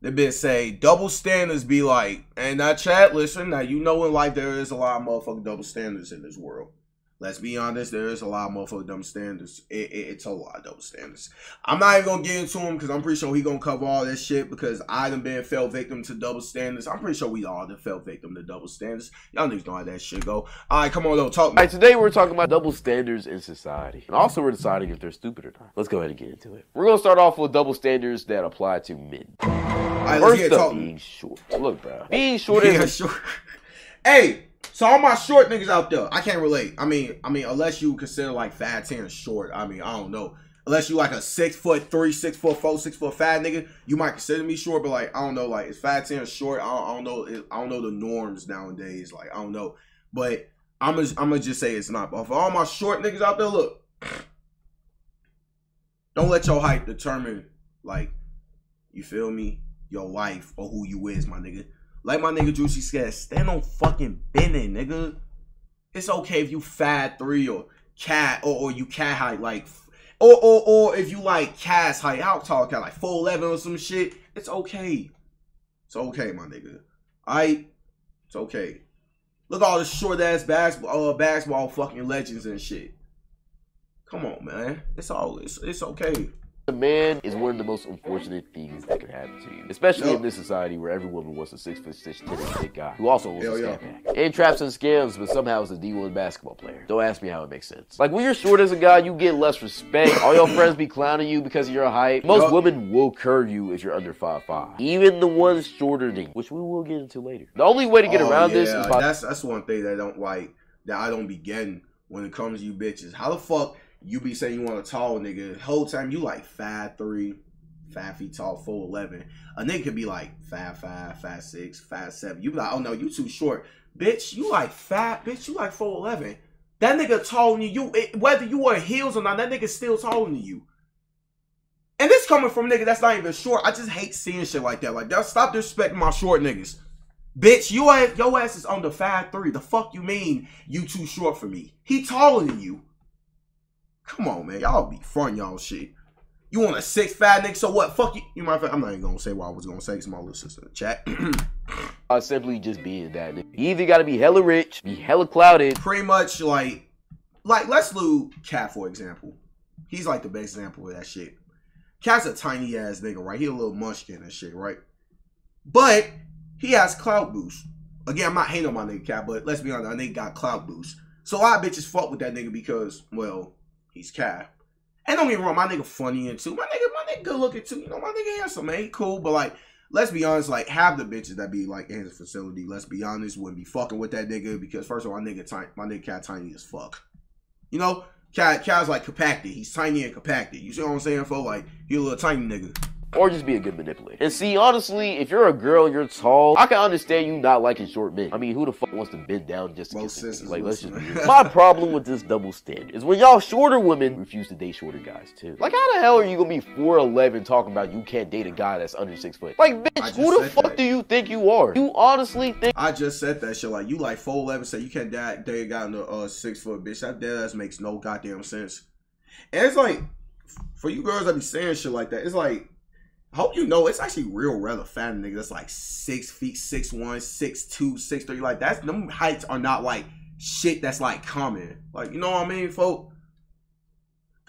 They been say double standards be like, and now chat, listen, now you know in life there is a lot of motherfucking double standards in this world. Let's be honest, there is a lot of motherfucking double standards. It, it, it's a lot of double standards. I'm not even gonna get into him because I'm pretty sure he gonna cover all this shit because I done been fell victim to double standards. I'm pretty sure we all done fell victim to double standards. Y'all niggas know how that shit go. All right, come on, though, talk. All right, today we're talking about double standards in society, and also we're deciding if they're stupid or not. Let's go ahead and get into it. We're gonna start off with double standards that apply to men. All right, let's First get up, talking. being short. Look, bro, being short Yeah, is sure. Hey, so all my short niggas out there, I can't relate. I mean, I mean, unless you consider like fat ten short. I mean, I don't know. Unless you like a six foot three, six foot four, six foot fat nigga, you might consider me short. But like, I don't know. Like, is fat ten short? I don't, I don't know. I don't know the norms nowadays. Like, I don't know. But I'm gonna, I'm gonna just say it's not. But for all my short niggas out there, look, don't let your height determine like, you feel me, your life or who you is, my nigga. Like my nigga Juicy said, stand on fucking bending, nigga. It's okay if you fat three or cat or, or you cat height like or or or if you like cast height, how tall cat like four eleven or some shit. It's okay. It's okay, my nigga. Alright? It's okay. Look all the short ass basketball uh, basketball fucking legends and shit. Come on, man. It's all it's it's okay. A man is one of the most unfortunate things that can happen to you, especially Yup. in this society where every woman wants a six foot six, ten inch thick guy who also wants Hell a yeah. scat pack. And traps and scams, but somehow is a D1 basketball player. Don't ask me how it makes sense. Like when you're short as a guy, you get less respect. All your friends be clowning you because of your height. Most Yup. women will curve you if you're under 5'5". Even the ones shorter than you, which we will get into later. The only way to get Oh, around this yeah, is by that's that's one thing that I don't like that I don't begin when it comes to you bitches. How the fuck you be saying you want a tall nigga? Whole time you like five three, five feet tall, four eleven. A nigga could be like five five, five six, five seven. You be like, oh no, you too short, bitch. You like fat, bitch. You like four eleven. That nigga taller than you. You it, whether you wear heels or not, that nigga still taller than you. And this coming from nigga that's not even short. I just hate seeing shit like that. Like that. Stop disrespecting my short niggas. Bitch, you ass, your ass is under five three. The fuck you mean you too short for me? He taller than you. Come on, man. Y'all be front y'all shit. You want a six five nigga? So what? Fuck you. You might. I'm not even gonna say what I was gonna say. Cause my little sister in the chat. by simply just being that nigga. You either gotta be hella rich, be hella clouded, Pretty much like, like let's lose Cat for example. He's like the best example of that shit. Cat's a tiny ass nigga, right? He a little munchkin and shit, right? But he has clout boost. Again, I'm not hating on my nigga Cat, but let's be honest, I nigga got clout boost. So a lot of bitches fuck with that nigga because, well, he's Cat. And don't get me wrong, my nigga funny and too. My nigga, my nigga good looking too. You know, my nigga handsome, man. He cool, but like, let's be honest, like, have the bitches that be like in his facility, let's be honest, wouldn't be fucking with that nigga because first of all, my nigga tiny, my nigga cat tiny as fuck. You know, cat cat's like compacted. He's tiny and compacted. You see what I'm saying? For like, he a little tiny nigga. Or just be a good manipulator. And see, honestly, if you're a girl and you're tall, I can understand you not liking short men. I mean, who the fuck wants to bend down just to Most get Like, let's just be. My problem with this double standard is when y'all shorter women refuse to date shorter guys too. Like, how the hell are you gonna be 4'11 talking about you can't date a guy that's under six foot? Like, bitch, who the fuck that. do you think you are? You honestly think I just said that shit. Like, you like 4'11, say you can't date, date a guy the uh, six foot bitch. That dead makes no goddamn sense. And it's like, for you girls that be saying shit like that, it's like, Hope you know it's actually real rather fat nigga that's like six feet, six one, six two, six three. Like that's them heights are not like shit that's like common. Like you know what I mean, folk.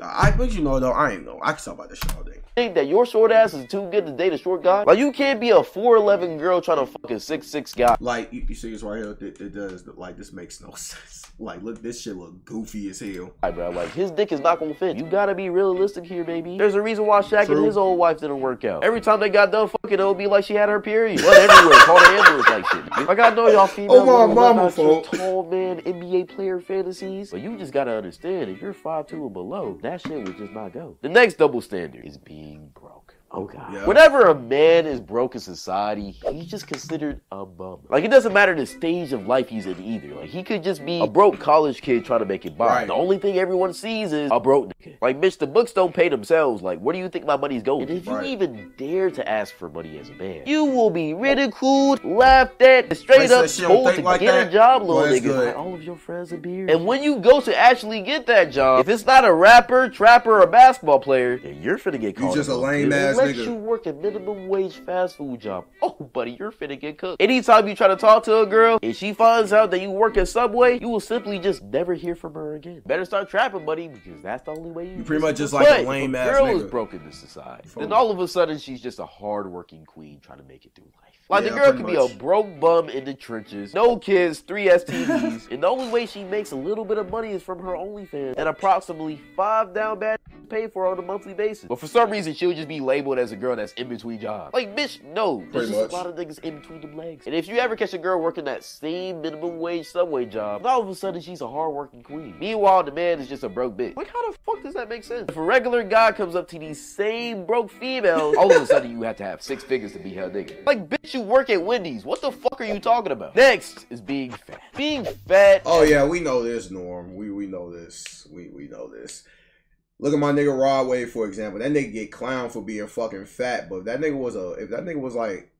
I but you know though, I ain't know. I can talk about this shit all day. Think that your short ass is too good to date a short guy? Like, you can't be a 4'11 girl trying to fuck a 6'6 guy. Like you, you see this right here, it, it does like this makes no sense. Like look, this shit look goofy as hell. Right, bro. Like his dick is not gonna fit. You gotta be realistic here, baby. There's a reason why Shaq True. and his old wife didn't work out. Every time they got done fucking, it would be like she had her period. Run everywhere, call the ambulance like shit. Like I know y'all females Oh, my mama, out your folk. tall man NBA player fantasies, but you just gotta understand if you're 5'2 or below, that shit would just not go. The next double standard is being broke. Oh god. Yeah. Whenever a man is broke in society, he's just considered a bum. Like it doesn't matter the stage of life he's in either. Like he could just be a broke college kid trying to make it by. Right. The only thing everyone sees is a broke nigga. Like bitch, the books don't pay themselves. Like where do you think my money's going? And if Right. you even dare to ask for money as a man, you will be ridiculed, laughed at, and straight up told to like get that? a job, Well, little that's nigga. good. Like, all of your friends are beard. And when you go to actually get that job, if it's not a rapper, trapper, or basketball player, then you're finna get You called. just a lame ass let nigga. you work a minimum wage fast food job. Oh, buddy, you're finna get cooked. Anytime you try to talk to a girl and she finds out that you work at Subway, you will simply just never hear from her again. Better start trapping, buddy, because that's the only way you. You pretty much just like a lame ass girl is nigga. broke in this society. Then all of a sudden she's just a hardworking queen trying to make it through life. Like Yeah, the girl could be a broke bum in the trenches, no kids, three STDs, and the only way she makes a little bit of money is from her OnlyFans, and approximately five down bad pay for on a monthly basis. But for some reason, she'll just be labeled as a girl that's in between jobs. Like, bitch, no. There's just much. a lot of niggas in between them legs. And if you ever catch a girl working that same minimum wage subway job, all of a sudden she's a hardworking queen. Meanwhile, the man is just a broke bitch. Like, how the fuck does that make sense? If a regular guy comes up to these same broke females, all of a sudden you have to have six figures to be her nigga. Like, bitch, you work at Wendy's. What the fuck are you talking about? Next is being fat. Being fat. Oh yeah, we know this, Norm. We we know this. We we know this. Look at my nigga Rod Wave, for example. That nigga get clowned for being fucking fat, but if that nigga was a if that nigga was like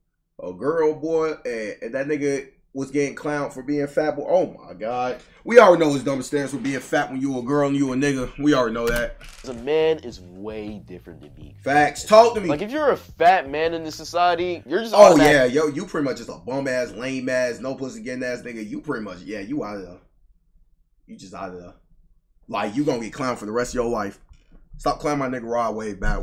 a girl boy and, and that nigga was getting clowned for being fat, boy, oh my god. We already know his double standards for being fat when you a girl and you a nigga. We already know that. As a man is way different than being fat. Facts. Talk to me. Like if you're a fat man in this society, you're just Oh yeah, yo, you pretty much just a bum ass, lame ass, no pussy getting ass nigga. You pretty much, yeah, you out of there. You just out of there. Like you gonna get clowned for the rest of your life. Stop clowning my nigga Rod Wave back.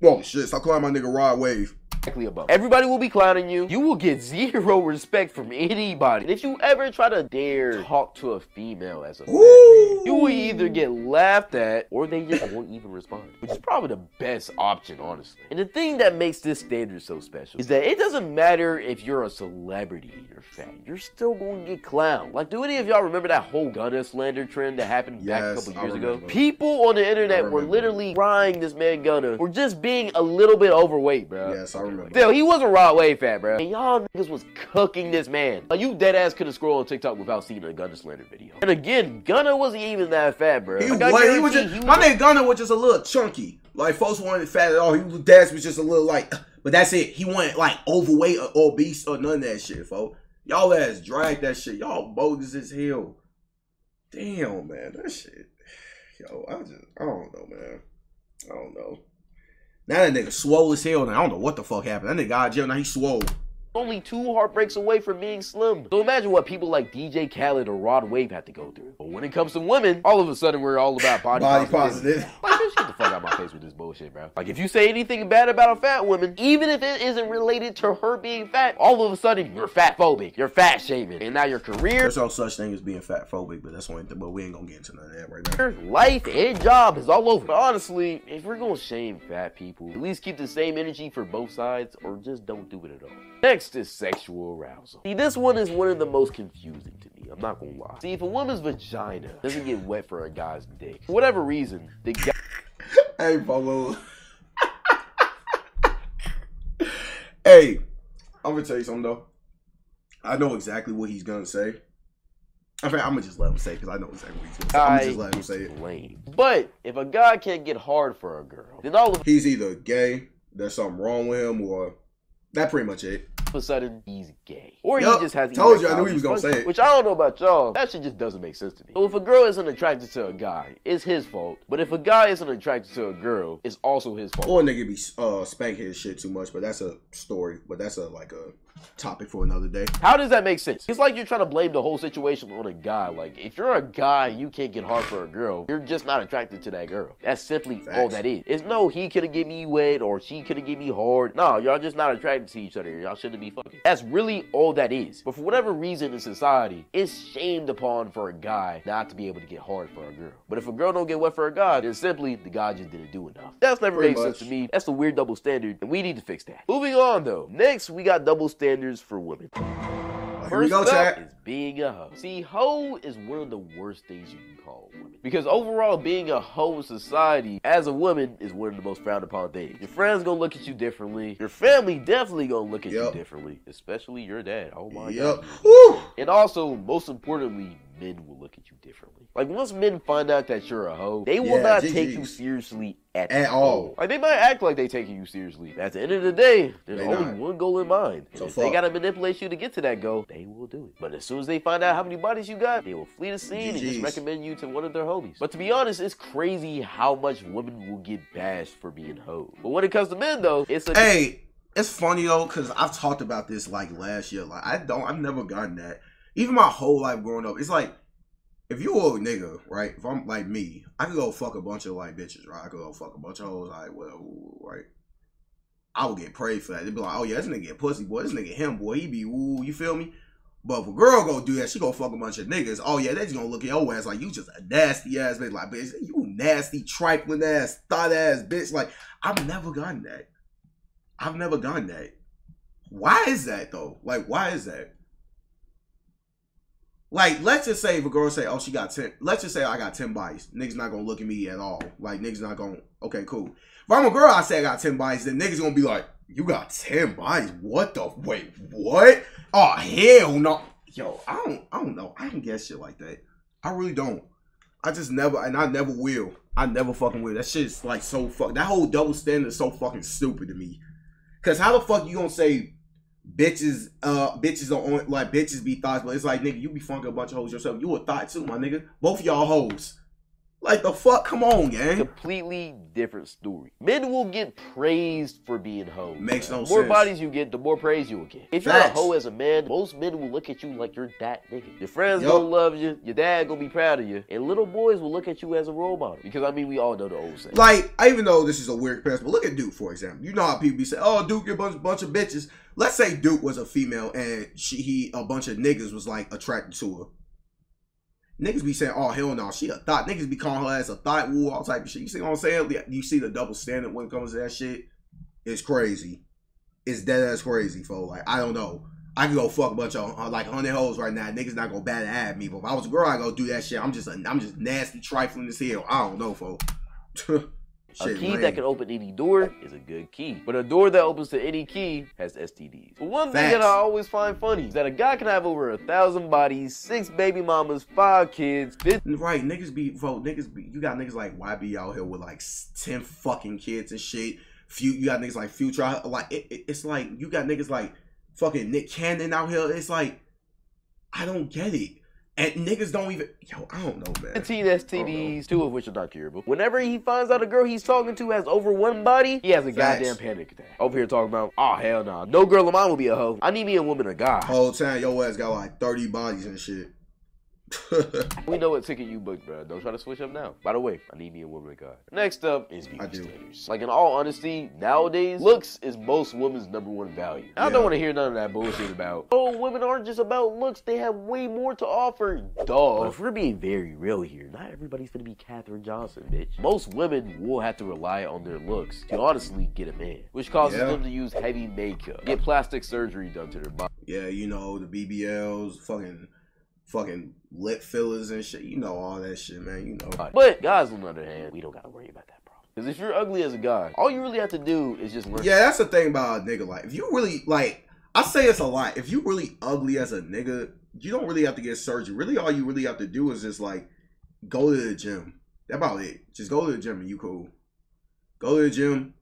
Whoa shit, stop clowning my nigga Rod Wave. Exactly above. Everybody will be clowning you. You will get zero respect from anybody. And if you ever try to dare talk to a female as a Ooh. man, you will either get laughed at or they just won't even respond. Which is probably the best option, honestly. And the thing that makes this standard so special is that it doesn't matter if you're a celebrity and you're fat. You're still going to get clowned. Like, do any of y'all remember that whole Gunna slander trend that happened back a couple years ago? People on the internet were literally crying this man Gunna for just being a little bit overweight, bro. Yes, I remember. Still, he wasn't Rod Wave fat, bro. And y'all niggas was cooking this man. Like, you dead ass couldn't scroll on TikTok without seeing a Gunna slander video. And again, Gunna wasn't even that fat, bro. He, Like, was, he was just he my nigga Gunna was just a little chunky. Like folks wanted fat at all. He was dad's was just a little like, but that's it. He wasn't like overweight or obese or none of that shit, folks. Y'all ass drag that shit. Y'all bogus as hell. Damn, man, that shit. Yo, I just, I don't know, man. I don't know. Now that nigga swole as hell. Now I don't know what the fuck happened. That nigga got jail. Now he swole. Only two heartbreaks away from being slim. So imagine what people like DJ Khaled or Rod Wave had to go through. But when it comes to women, all of a sudden we're all about body, Body positivity. positive. Like, bitch, get the fuck out of my face with this bullshit, bro. Like, if you say anything bad about a fat woman, even if it isn't related to her being fat, all of a sudden you're fat phobic, you're fat shaming, and now your career, There's no such thing as being fat phobic, but that's one thing. But we ain't gonna get into none of that right now. life, and job is all over. But honestly, if we're gonna shame fat people, at least keep the same energy for both sides, or just don't do it at all. Next is sexual arousal. See, this one is one of the most confusing to me. I'm not gonna lie. See, if a woman's vagina doesn't get wet for a guy's dick, for whatever reason, the guy. Hey, Polo. hey, I'm gonna tell you something though. I know exactly what he's gonna say. In fact, I'm gonna just let him say because I know exactly what he's gonna say. I'm guy gonna just let him say it. lame. But if a guy can't get hard for a girl, then all of He's either gay, there's something wrong with him, or that pretty much it. a sudden he's gay. Or Yup, he just has told you, I knew he was gonna say it. Which I don't know about y'all. That shit just doesn't make sense to me. So if a girl isn't attracted to a guy, it's his fault. But if a guy isn't attracted to a girl, it's also his fault. Or a nigga be uh, spanking his shit too much, but that's a story. But that's a like a topic for another day. How does that make sense? It's like you're trying to blame the whole situation on a guy. Like, if you're a guy and you can't get hard for a girl, you're just not attracted to that girl. That's simply all that is. It's no, he could have get me wet or she could have get me hard. No, y'all just not attracted to each other. Y'all shouldn't be fucking. That's really all that is. But for whatever reason in society, it's shamed upon for a guy not to be able to get hard for a girl. But if a girl don't get wet for a guy, then simply the guy just didn't do enough. That's never Pretty made sense to me. That's the weird double standard, and we need to fix that. Moving on though. Next, we got double standards for women. Here we go, is being a hoe. See, hoe is one of the worst things you can call a woman. Because overall, being a hoe in society as a woman is one of the most frowned upon things. Your friends gonna look at you differently. Your family definitely gonna look at Yup. you differently. Especially your dad. Oh my Yup. god. Woo! And also, most importantly, men will look at you differently. Like once men find out that you're a hoe, they will Yeah, not take you seriously at, At all. Like they might act like they taking you seriously. At the end of the day, there's They only not. one goal in mind. And So if they gotta manipulate you to get to that goal, they will do it. But as soon as they find out how many bodies you got, they will flee the scene and just recommend you to one of their homies. But to be honest, it's crazy how much women will get bashed for being hoes. But when it comes to men though, it's a Hey, it's funny though, cause I've talked about this like last year. Like I don't, I've never gotten that. Even my whole life growing up, it's like if you a nigga, right? If I'm like me, I could go fuck a bunch of like bitches, right? I could go fuck a bunch of hoes, like well, right? I would get praised for that. They'd be like, oh yeah, this nigga get pussy, boy. This nigga him, boy. He be ooh, you feel me? But if a girl go do that, she go fuck a bunch of niggas. Oh yeah, they just gonna look at your ass like you just a nasty ass bitch. Like bitch, you nasty trifling ass thought ass bitch. Like I've never gotten that. I've never gotten that. Why is that though? Like why is that? Like let's just say if a girl say, oh she got ten. Let's just say I got ten bodies. Niggas not gonna look at me at all. Like niggas not gonna. Okay, cool. If I'm a girl, I say I got ten bodies. Then niggas gonna be like, you got ten bodies? What the? Wait, what? Oh hell no. Yo, I don't. I don't know. I don't get shit like that. I really don't. I just never, and I never will. I never fucking will. That shit's like so fuck. That whole double standard is so fucking stupid to me. Cause how the fuck you gonna say bitches, uh, bitches are on like bitches be thoughts, but it's like nigga, you be funking a bunch of hoes yourself. You a thought too, my nigga. Both y'all hoes. Like the fuck, come on, gang. completely different story. Men will get praised for being hoes. Makes no the more sense. bodies you get, the more praise you will get. If you're a hoe as a man, most men will look at you like you're that nigga. Your friends Yup. gonna love you, your dad gonna be proud of you, and little boys will look at you as a role model. Because I mean, we all know the old saying. Like, I even know this is a weird comparison, but look at Duke, for example. You know how people be saying, oh, Duke, you're a bunch, bunch of bitches. Let's say Duke was a female and she he a bunch of niggas was like attracted to her. Niggas be saying, oh, hell no, she a thought. Niggas be calling her ass a thought, woo, all type of shit. You see what I'm saying? You see the double standard when it comes to that shit? It's crazy. It's dead ass crazy, folks. Like, I don't know. I can go fuck a bunch of uh, like hundred hoes right now. Niggas not gonna bat at me. But if I was a girl, I go do that shit. I'm just a, I'm just nasty, trifling as hell. I don't know, folks. A key lame. that can open any door is a good key. But a door that opens to any key has STDs. But one thing that I always find funny is that a guy can have over a thousand bodies, six baby mamas, five kids, Right, niggas be vote. Niggas be. You got niggas like YB out here with like ten fucking kids and shit. Few, you got niggas like Future. Like it, it- it's like you got niggas like fucking Nick Cannon out here. It's like I don't get it. And niggas don't even. Yo, I don't know, man. 15 STDs, two of which are not curable. Whenever he finds out a girl he's talking to has over one body, he has a Facts. goddamn panic attack. Over here talking about, oh hell no, no girl of mine will be a hoe. I need me a woman or guy. Whole time yo ass got like thirty bodies and shit. We know what ticket you booked, bro. Don't try to switch up now. By the way, I need me a woman or guy. Next up is beauty standards. Like in all honesty, nowadays, looks is most women's number one value. I Yeah. don't want to hear none of that bullshit about, oh, women aren't just about looks, they have way more to offer. Duh. But if we're being very real here, not everybody's gonna be Katherine Johnson, bitch. Most women will have to rely on their looks to honestly get a man, which causes Yeah. them to use heavy makeup, get plastic surgery done to their body. yeah, you know the BBLs, fucking, fucking lip fillers and shit. You know all that shit, man. You know. But guys, on the other hand, we don't gotta worry about that problem. Because if you're ugly as a guy, all you really have to do is just learn. Yeah, that's the thing about a nigga. Like, if you really like, I say it's a lot. If you really ugly as a nigga, you don't really have to get surgery. Really, all you really have to do is just like go to the gym. That's about it. Just go to the gym and you cool. Go to the gym,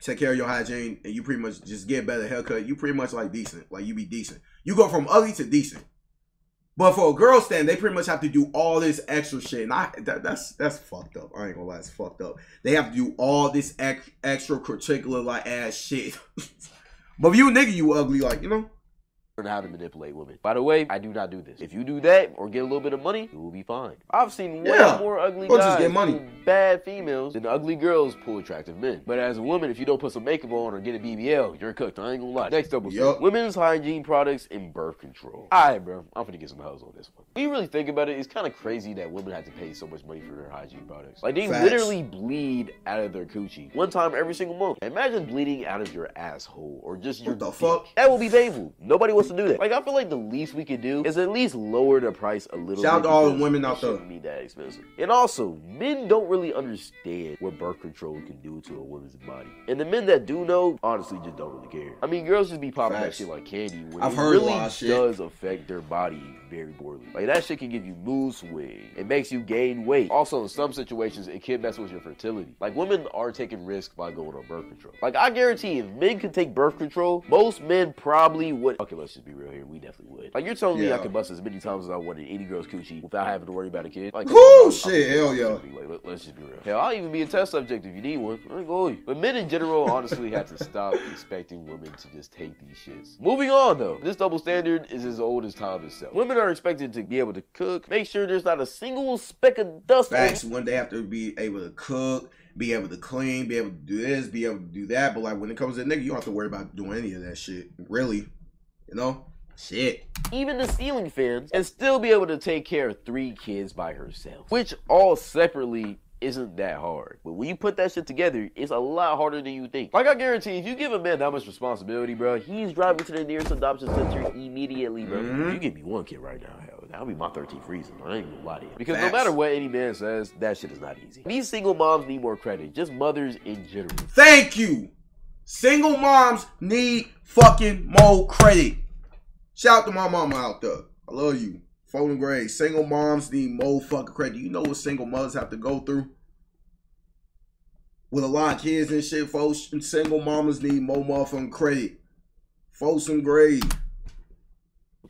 take care of your hygiene, and you pretty much just get better haircut. You pretty much like decent. Like you be decent. You go from ugly to decent. But for a girl stand, they pretty much have to do all this extra shit, and I that, that's that's fucked up. I ain't gonna lie, it's fucked up. They have to do all this ex, extra curricular like ass shit. but if you a nigga, you ugly, like you know. How to manipulate women. By the way, I do not do this. If you do that or get a little bit of money, you will be fine. I've seen way Yeah. more ugly Or guys just get money. bad females than ugly girls pull attractive men. But as a woman, if you don't put some makeup on or get a BBL, you're cooked. I ain't gonna lie. Next up was Yup. women's hygiene products and birth control. Alright, bro. I'm gonna get some hoes on this one. When you really think about it, it's kind of crazy that women have to pay so much money for their hygiene products. Like they Facts. literally bleed out of their coochie one time every single month. Imagine bleeding out of your asshole or just your What the dick. fuck? That will be painful. Nobody wants supposed to do that. Like I feel like the least we could do is at least lower the price a little. Shout out to all the women out there. shouldn't Be that expensive. And also, men don't really understand what birth control can do to a woman's body. And the men that do know, honestly, just don't really care. I mean, girls just be popping Facts. that shit like candy. When I've it heard a really lot of shit. does affect their body very poorly. Like that shit can give you mood swings. It makes you gain weight. Also, in some situations, it can mess with your fertility. Like women are taking risks by going on birth control. Like I guarantee, if men could take birth control, most men probably would. Okay, let's just be real here. We definitely would. Like you're telling me I Yeah. could bust as many times as I want in any girl's coochie without having to worry about a kid. Like, Woo, come on, shit, I'm- hell I'm yeah. be Like, let, us just be real. Hell, I'll even be a test subject if you need one. I ain't going. But men in general, honestly, have to stop expecting women to just take these shits. Moving on though, this double standard is as old as time itself. Women are expected to be able to cook, make sure there's not a single speck of dust on Facts. When they have to be able to cook, be able to clean, be able to do this, be able to do that. But like when it comes to nigga, you don't have to worry about doing any of that shit. Really, you know? Shit. even the ceiling fans, and still be able to take care of three kids by herself. Which all separately isn't that hard. But when you put that shit together, it's a lot harder than you think. Like I guarantee, if you give a man that much responsibility, bro, he's driving to the nearest adoption center immediately, bro. Mhm. If you give me one kid right now, hell, that'll be my 13th reason. I ain't gonna lie to you. Because no matter what any man says, that shit is not easy. These single moms need more credit. Just mothers in general. Thank you. Single moms need fucking more credit. Shout out to my mama out there. I love you. Folding grade. Single moms need more fucking credit. You know what single mothers have to go through? With a lot of kids and shit, folks. Single mamas need more motherfucking credit. Folsom grade.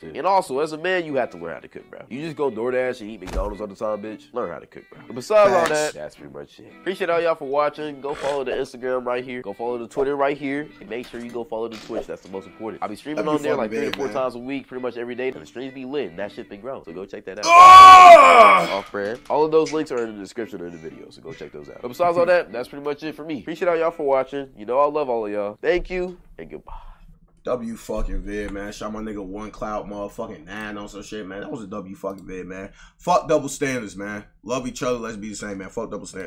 And also, as a man, you have to learn how to cook, bro. You just go DoorDash and eat McDonald's all the time, bitch. Learn how to cook, bro. But besides all that, that's pretty much it. Appreciate all y'all for watching. Go follow the Instagram right here. Go follow the Twitter right here. And make sure you go follow the Twitch. That's the most important. I'll be streaming That'd on be there like three to four man. times a week, pretty much every day. And the streams be lit. And that shit been growing. So go check that out. Ah! Off brand. All of those links are in the description of the video, so go check those out. But besides all that, that's pretty much it for me. Appreciate all y'all for watching. You know I love all of y'all. Thank you and goodbye. W fucking vid, man. Shot my nigga one cloud motherfucking nine on some shit, man. That was a W fucking vid, man. Fuck double standards, man. Love each other. Let's be the same, man. Fuck double standards.